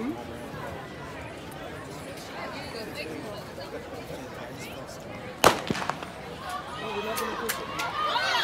Hmm? No, we're not going to push it.